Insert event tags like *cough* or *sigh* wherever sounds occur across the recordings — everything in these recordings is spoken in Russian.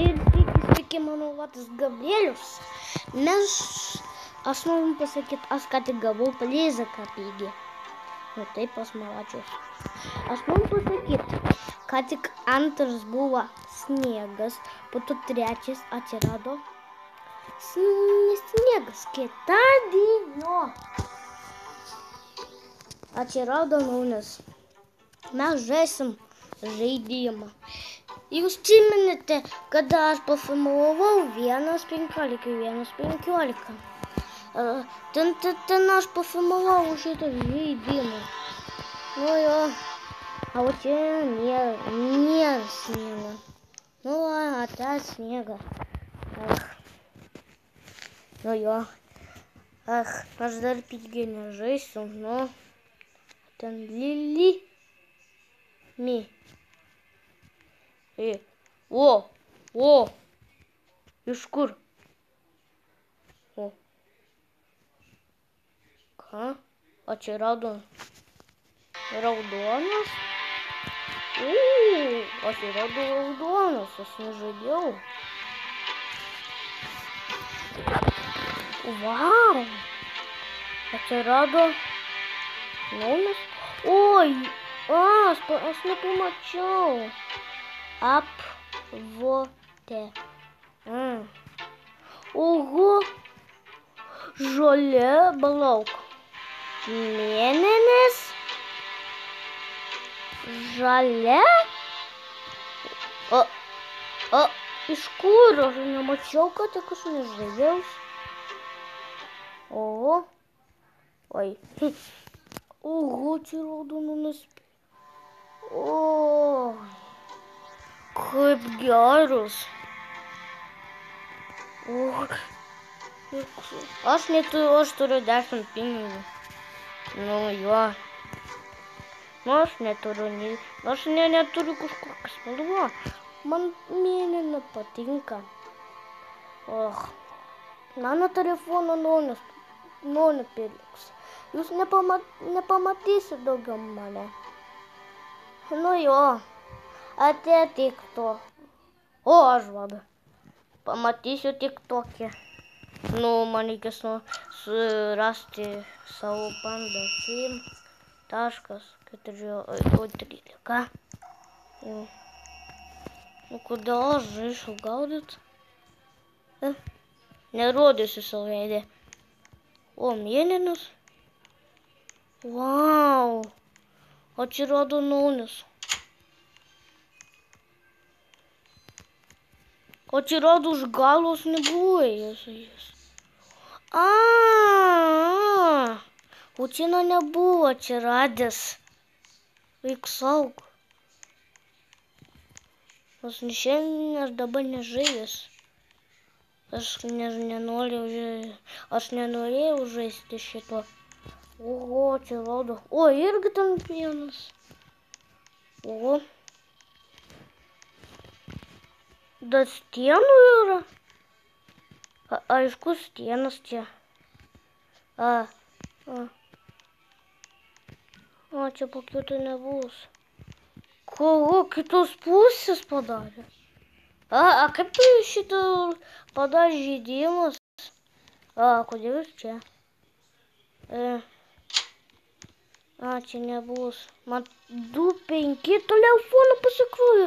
ir tik sveiki mano vardas Gabrielius. Mes, aš noriu pasakyti, aš ką tik gavau palizą kapygį. Nu taip, aš malačius. Aš noriu pasakyti, ką tik antras buvo sniegas, po to trečias atsirado sn- sniegas. Ketadienio atsirado naujas. Mes žaisim žaidimą. Jūs atsimenate, kada aš pafilmavau 1.15, 1.15. Uh, ten, ten, ten aš pafilmavau šitą žaidimą. Nu jo, a o čia nėra, nėra sniego. Nu, a tą sniegą. Ach. Nu jo. Ach, aš dar pigiai nežaisiu, nu. Ten Lili. Mi. E. O. O. Iš kur? O. Ką? Atsirado raudonas? O, atsirado raudonas, aš nežadėjau. Vau! Atsirado naujas. Oi, aš, pa- aš nepamačiau. Apvotė. Mm. Oho, žolė, balauk. Mėnenis. Žalia. O, o, iš kur? Aš nemačiau, kad tik aš nežaidžiau. Oho. Oi. Oho, čia raudonas. O. Kaip geras. O. Aš neturiu, aš turiu 10 pinigų. Nu jo. Nu aš neturiu, nei, aš ne, neturiu kažkokią spalvą. Man mėlyna patinka. Och. Mano telefono nuonis, nunupirks. Jūs nepama, nepamatysit daugiau mane. Nu jo. Atėjo tik to. O aš vada. Pamatysiu tik tokį. Nu, man reikia su, surasti savo pandą. Sim. Taškas. 4.13. Nu, nu kodėl aš žaišu gaudyt? E? Nerodysiu savo veidę. O, mėlynas. Vau. Atsirado naujas. Atsirado už galos nebuvo jis. A, o čia nu nebuvo atsiradęs. Eik saug. Aš ne šiandien aš dabar nežaidęs. Aš ne, nenoriu, žai- aš nenorėjau žaisti šito. Oho, čia rodo. O, irgi ten vienas. O. Dar stienų yra. A, aišku, stienas čia. A, a. O, čia pakito nebus. Kovo kitos pusės padarė? A, a kaip tu šitą padarė žaidimus? A, kodėl čia? E. A, čia nebus. Man 2-5 telefonų pasikrūvė.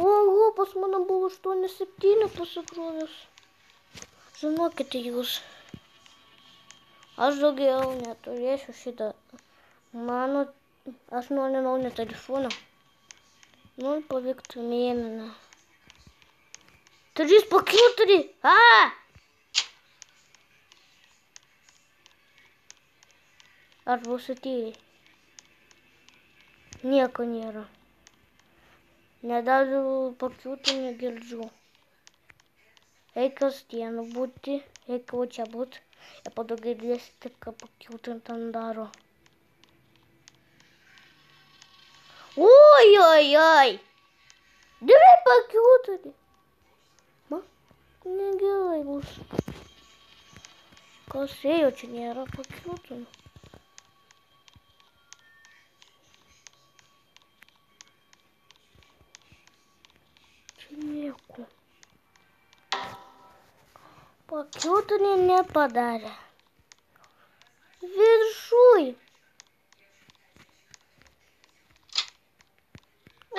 Oho, pas mano buvo 8-7 pasikrūvęs. Žinokite jūs. Aš daugiau neturėsiu šitą. Mano, aš nuolinau ne telefoną. Nu, pavyktų mėminą. Turi spaklių turi. Aaa! ar Vokietijai. Nieko nėra. Nedavau pakliūti, negirdžiu. Eik stienų būti, eik va čia būti. Я буду глядеть, как покинутым тандару. Ой-ой-ой! Давай покинутым! Не делай, Косей очень не покинутым. Pakiltinį nepadarė. Viršui.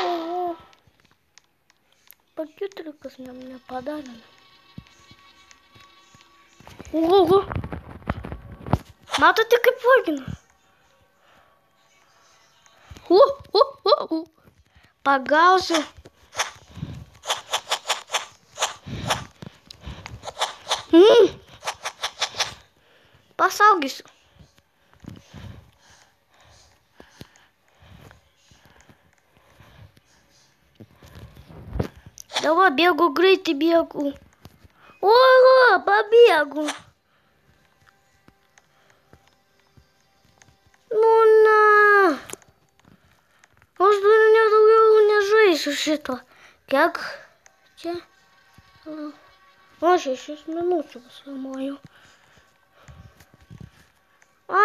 Oho. Pakiutrikas nam nepadarė. Oho. Matote, kaip vargina? U, u, u, u. Pagausiu. Mm. Pasaugysiu. Давай, бегу, грейте, бегу. Ого, побегу. Ну на. Aš dar nedaugiau nežaisiu šito. Kiek? Čia? Aš šešis minučių paslamojau. A,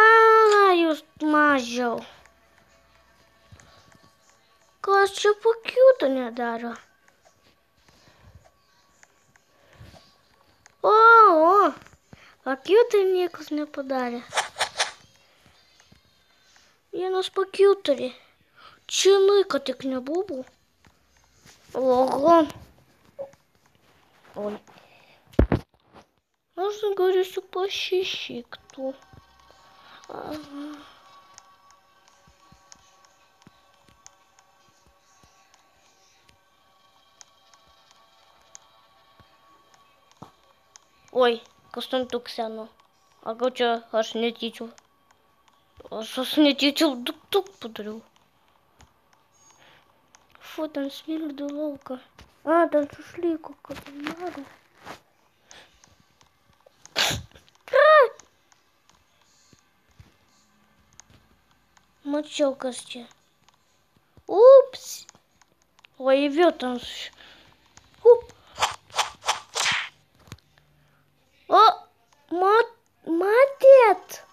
jūs mažiau. Kas čia pakiūtų nedaro? O, o, pakiūtų niekas nepadarė. Vienas pakiūturi. Čia nuiko tik nebuvo. Oho. Oi. Можно говорить по щищикту. Ага. Ой, костюм туксяно. А короче, аж не тичу. Аж не тичу, тук-тук подарил. Фу, там смерду ловко. А, там шашлыку как надо. Мочалка ще. Упс. Ой, вет там. Уп. О, мат, матет.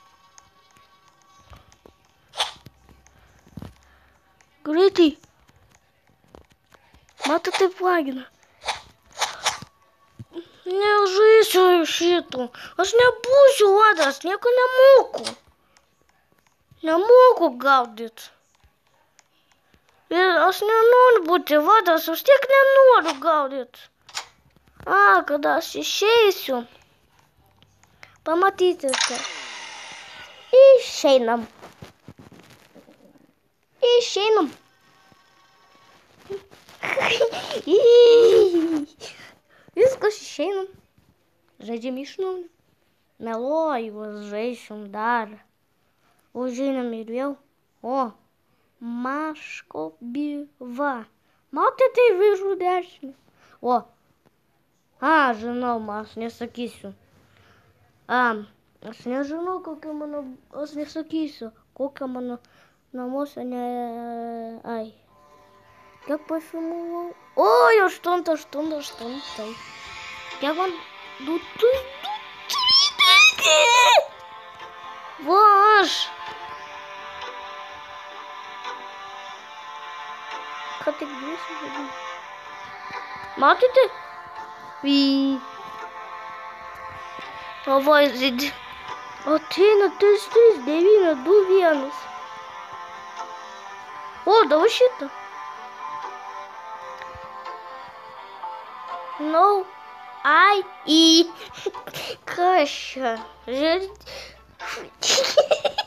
Гритый. Матати плагіна. Не жисю шиту. Аж не бусю ладас, ніяко не моку ne moku gaudyt. Ir aš nenoriu būti vadas, aš tiek nenoriu gaudyt. A, kada aš išeisiu, pamatysite. Išeinam. Išeinam. Viskas išeinam. Žaidžiam iš naujo. Meluoju, žaidžiam dar. Уже намерел. О, Машко бива. Мати ти вижудешся. О, а, жена мас не сакисю. А, аз не жену, как именно, аз не сакисю. Как именно, на моса не, ай. Как пофильмовал? Ой, что-то, что-то, что-то. Я вам... Ну ты, ну ты, Ваш! Как ты где сидишь? Мати ти? Ві. Давай, зід. А ти на ти стись, де він, а ду вінус. О, давай щита. No, I *laughs* и каша. *laughs*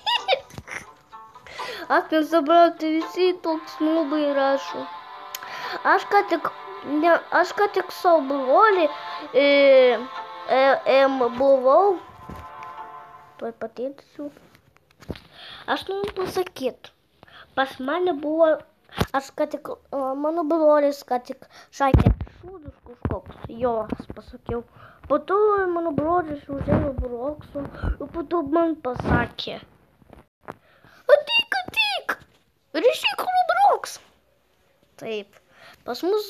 apie zabratį visi toks nubai rašo. Aš ką tik, ne, aš ką tik savo brolį e, e, e, buvau. Tuoj patėsiu. Aš noriu pasakyti, pas mane buvo, aš ką tik, mano brolis ką tik šakė šūdus kažkoks, jo, aš pasakiau. Po to mano brolis užėjo broksų, o po to man pasakė. Ryšiai krubrūks. Taip. Pas mus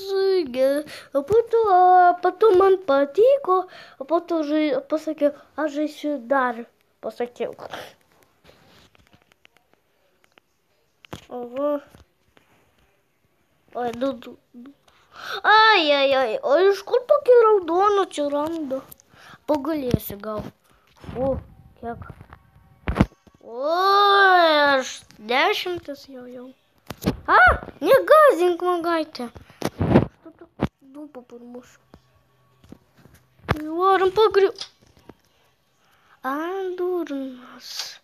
o po to, po to man patiko, o po to žai, pasakiau, aš žaisiu dar, pasakiau. O va. Oi, du, du, du. Ai, ai, ai, o iš kur tokį raudoną čia randa? Pagalėsi gal. O, kiek. Oi, aš dešimtis jau jau. A, negazink magaitę. Что-то дупа подмушу. Varam pagriu. A, durnas.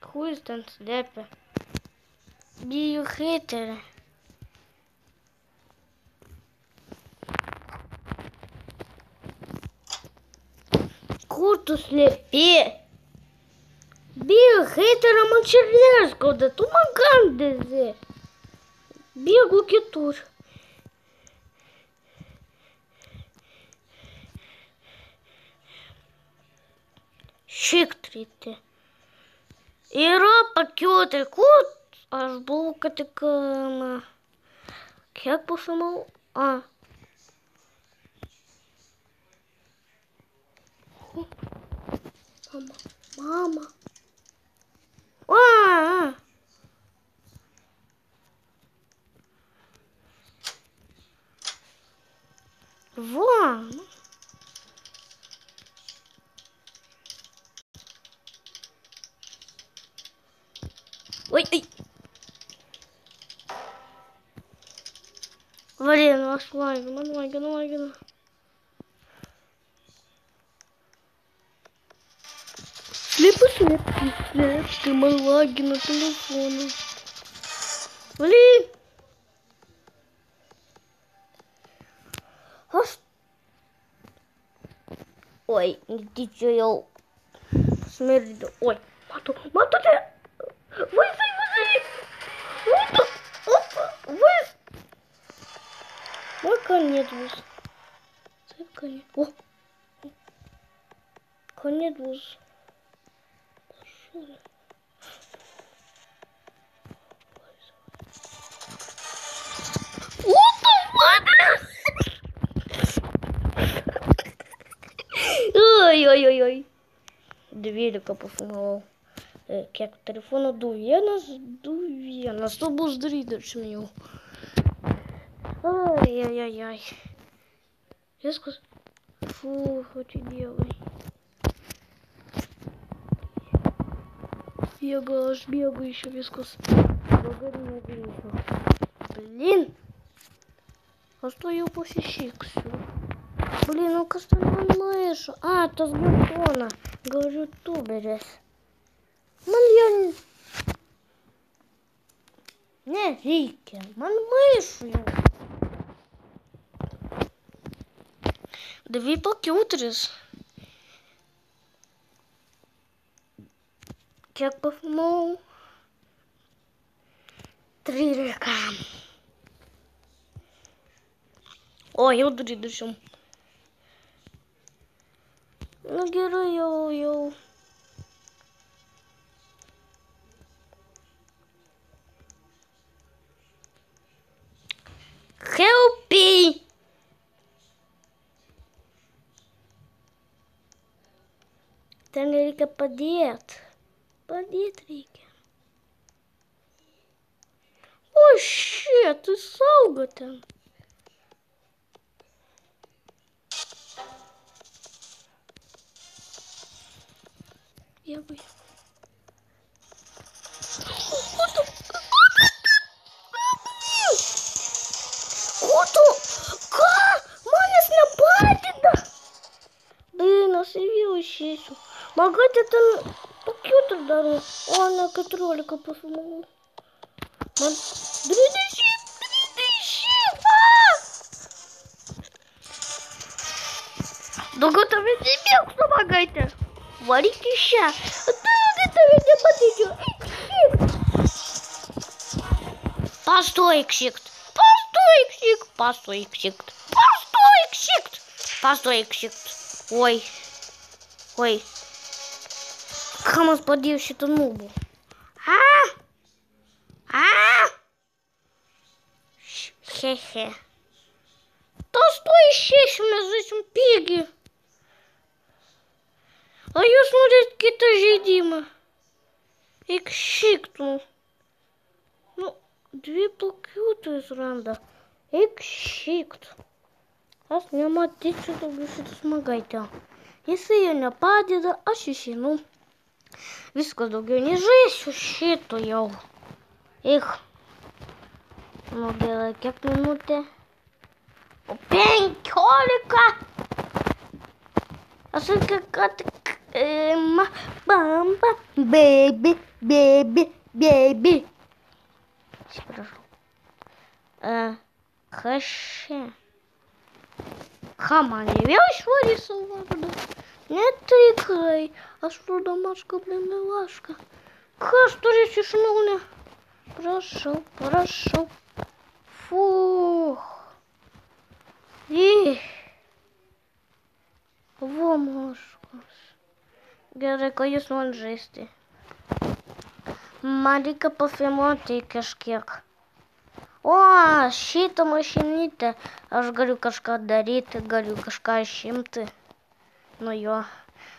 Хуй ten slepia. Bijo heterė. Kur tu slepi? Bijo heterė man širdės skauda, tu man gandėsi. Bėgu kitur. Šiktryti. Yra buvau, kad tik, na, kiek pasimau, a. Mama, mama. A, a. Va. Ой, ой. Блин, ваш лагин, man лагин, лагин. Слепы, слепки, слепки, man лагина телефона. Блин. Ас- Ой, дитя, я смерду. Ой, мату, мату, ты... Вызови, Мой конец выз. Це конец. О! Конец выз. Пошел. Ой-ой-ой-ой. Дверика пофумовал. Е, Як телефону дує нас, дує нас, то був здрідер мені. Ай-яй-яй-яй. Сказ... Фу, хочу делай. Бегаешь, бегаю еще вискус. Блин! А что я посещик все? Блин, ну не мышу. А, это с бутона. Говорю, туберес. Я... Не, Devia ir para aqui outras. Que é que fumou? Trilha. Ó, eu do chão. Não quero eu, eu. Ten reikia padėt. Padėt reikia. O, šit, tu saugo ten. Jėgai. Kutu, išeisiu. Magate ten pakiutur dar, o ne 14 pasmogų. Man 30, 30, a! Daugiau tave nebėgs, помогайте. Варите ща. Daugiau tave nepatyčiau. Постой, ксикт. Постой, ксикт. Постой, ксикт. Постой, ксикт. Постой, ксикт. Ой. Ой. hamas padėjo šitą nubų. A? A? Хе-хе. Та стой ще, що мене зовсім пігі. А я смотрю, какие-то жидимы. Их щикнул. Ну, две плакюты из ранда. Их щикт. А снимать ты что-то больше помогайте. Если я не падеда, ощущену. Viskas daugiau nežaisiu šito jau. Eik. Nu gerai, kiek minutė? O penkiolika. Aš sakė, kad bamba, baby, baby, baby. Atsiprašau. A, kas čia? Ką man jie не тикай, а что домашка блин, милашка. Ха, что здесь еще меня? прошел. прошу. Фух. И во машку. Гере, конечно, он жестый. Малика пофемоти кашкек. О, щита мощенита. Аж горю кашка дарит, горю кашка а щем ты. Но я,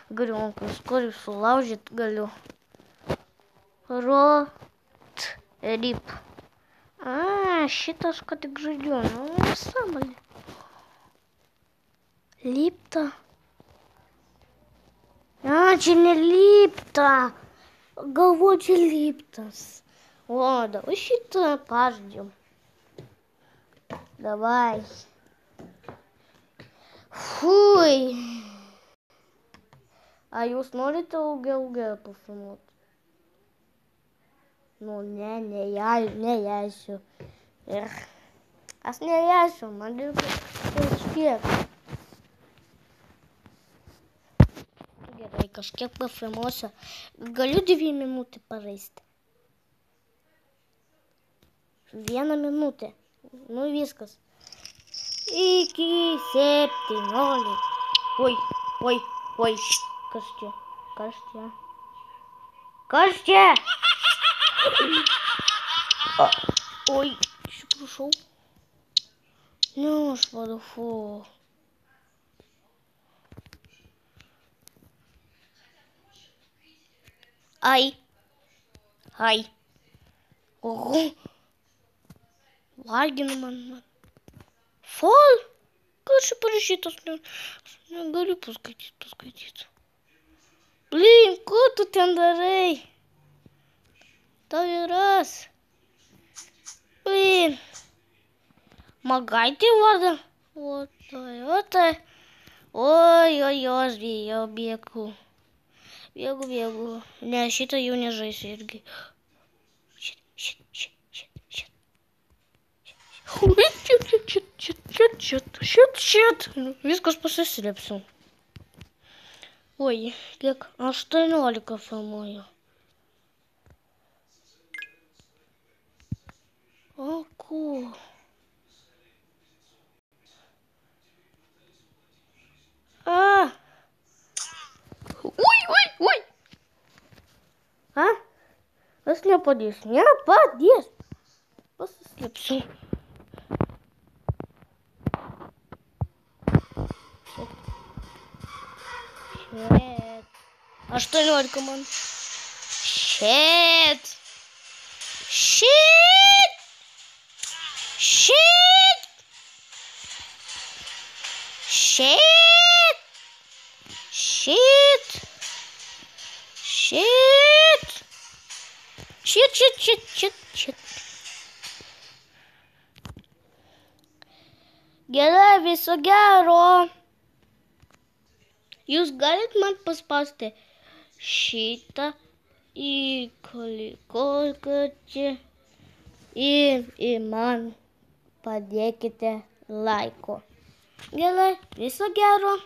говорю, он вскоре служит, говорю. Рот рип. А, считал, что ты гряден. Ну, сам ли? Липта. А, чи не липта. Говорите липтас. О, давай считаем, подождем. Давай. Фуй. A jūs norite ilgiau pafilmuoti? Nu, ne, ne, ja, ne, jasiu. Ir aš nejasiu, man reikia kažkiek. Gerai, kažkiek pafilmuosiu. Galiu dvi minutį pažaisti. Vieną minutę. Nu viskas. Iki septyniolikos. Oi, oi, oi. Кажете, кажете. Кажете! А. Ой, еще прошел. Ну уж, подуфу. Ай. Ай. Ого. Лагенман. Фол. Короче, с ним? говорю, пускайте, пускайте. Blin, ko tu ten darai? Tau vyras. Blin. Magaitį vardą. O tai, o tai. Oi, oi, jos bijau, bėgu. Bėgu, bėgu. Ne, šitą jau nežaisiu irgi. Šit, šit, šit, šit, šit. Šit, šit, šit, šit, šit, šit, šit. Viskas pasislėpsiu. Ой, как аж ты ноликов мою. Оку. А! Ой, ой, ой! А? Вас не подешь, не подешь. Просто слепший. А что делать, команд? Shit! Shit! Shit! Shit! Shit! Shit! Shit, shit, shit, shit, shit. Gelevi su gero. Jūs galit man paspausti šitą į kolikolkatį ir, ir man padėkite laiko. Gerai, viso gero.